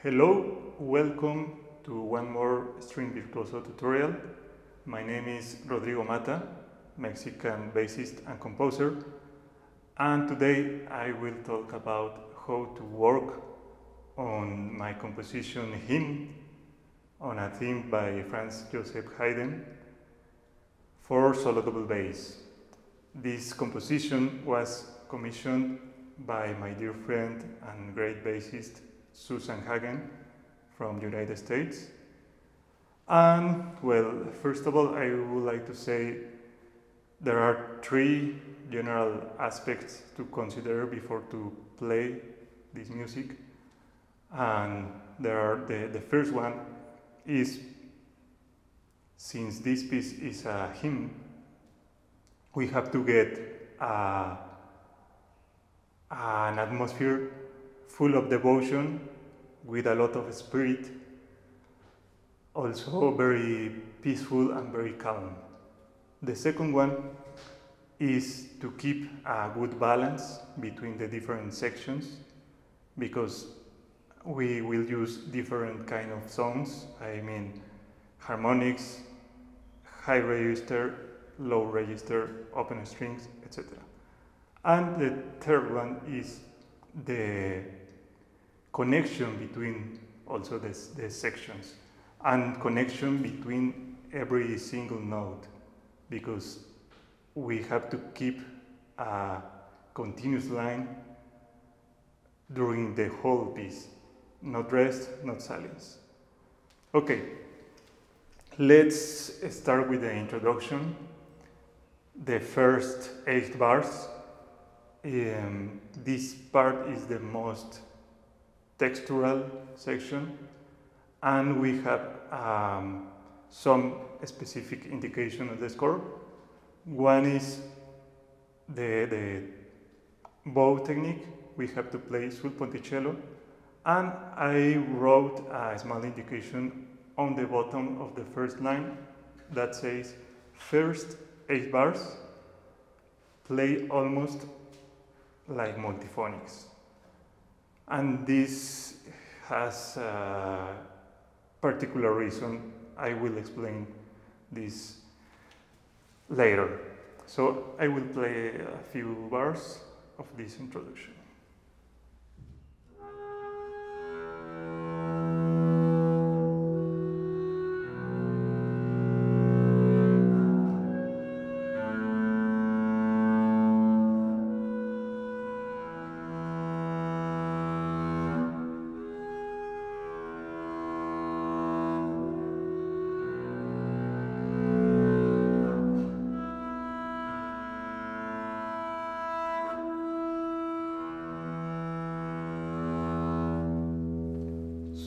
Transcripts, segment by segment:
Hello, welcome to one more String Virtuoso tutorial. My name is Rodrigo Mata, Mexican bassist and composer, and today I will talk about how to work on my composition Hymn on a theme by Franz Joseph Haydn for solo double bass. This composition was commissioned by my dear friend and great bassist Susan Hagen from United States. And well, first of all, I would like to say there are three general aspects to consider before to play this music. And there are the, the first one is since this piece is a hymn, we have to get a, an atmosphere full of devotion with a lot of spirit, also very peaceful and very calm. The second one is to keep a good balance between the different sections because we will use different kind of songs. I mean harmonics, high register, low register, open strings, etc. And the third one is the connection between also the, the sections and connection between every single note because we have to keep a continuous line during the whole piece. Not rest, not silence. Okay, let's start with the introduction. The first eight bars. Um, this part is the most textural section, and we have um, some specific indication of the score. One is the, the bow technique. We have to play sul ponticello and I wrote a small indication on the bottom of the first line that says first eight bars play almost like multiphonics. And this has a particular reason. I will explain this later. So I will play a few bars of this introduction.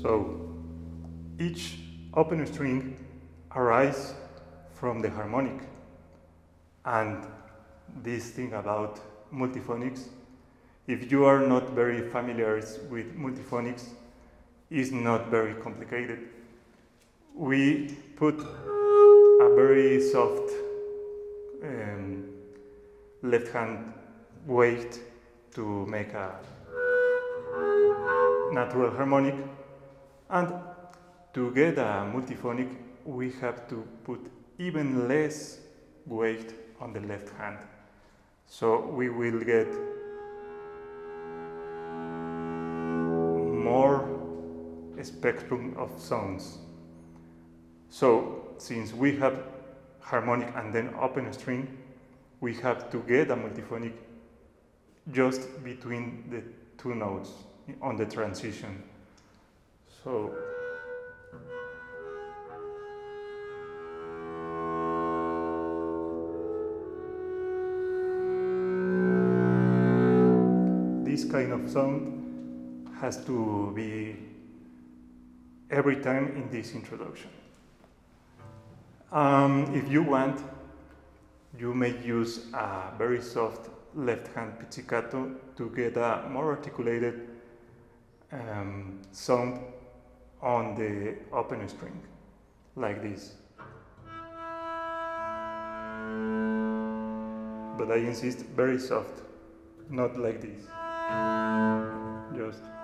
So each open string arises from the harmonic. And this thing about multiphonics, if you are not very familiar with multiphonics, is not very complicated. We put a very soft um, left hand weight to make a natural harmonic and to get a multiphonic, we have to put even less weight on the left hand. So we will get more spectrum of sounds. So since we have harmonic and then open string, we have to get a multiphonic just between the two notes on the transition. So this kind of sound has to be every time in this introduction. Um, if you want, you may use a very soft left hand pizzicato to get a more articulated um, sound on the open string, like this. But I insist very soft, not like this. Just.